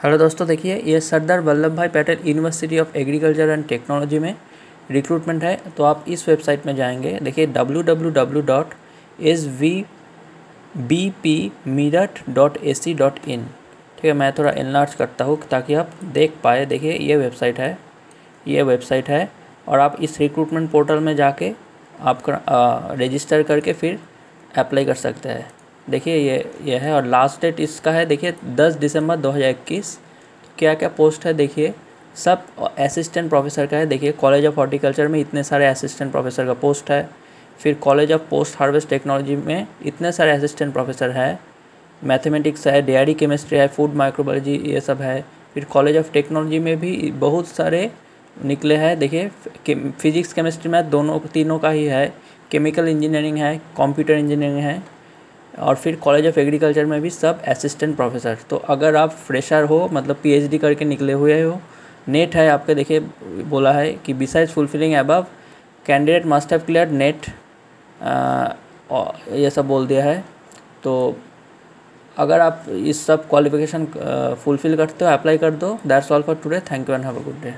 Hello दोस्तों, देखिए, ये Sardar Vallabh Bhai Patel university of agriculture and technology में रिक्रूटमेंट है तो आप इस वेबसाइट में जाएँगे। देखिए W W W dot S V B P Meerut dot A C dot in ठीक है, मैं थोड़ा इनलार्ज करता हूँ ताकि आप देख पाए। देखिए, ये वेबसाइट है, ये वेबसाइट है, और आप इस रिक्रूटमेंट पोर्टल में जाके आप रजिस्टर करके फिर अप्लाई कर सकते हैं। देखिए, ये ये है और लास्ट डेट इसका है, देखिए, दस दिसंबर 2021 क्या क्या पोस्ट है, देखिए। सब असिस्टेंट प्रोफेसर का है, देखिए कॉलेज ऑफ़ हॉर्टिकल्चर में इतने सारे असिस्टेंट प्रोफेसर का पोस्ट है। फिर college of post harvest technology में इतने सारे असिस्टेंट प्रोफेसर है। मैथमेटिक्स है डेयरी केमिस्ट्री है फ़ूड माइक्रोबायोलॉजी ये सब है। फिर कॉलेज ऑफ़ टेक्नोलॉजी में भी बहुत सारे निकले हैं, देखिए। फिजिक्स केमिस्ट्री में दोनों, तीनों का ही है। केमिकल इंजीनियरिंग है कंप्यूटर इंजीनियरिंग है। और फिर कॉलेज ऑफ़ एग्रीकल्चर में भी सब असिस्टेंट प्रोफेसर तो अगर आप फ्रेशर हो मतलब पीएचडी करके निकले हुए हो नेट है आपके, देखिए, बोला है कि besides fulfilling above candidate must have clear NET ये सब बोल दिया है। तो अगर आप इस सब क्वालिफिकेशन फुलफिल करते हो अप्लाई कर दो that's all for today thank you and have a good day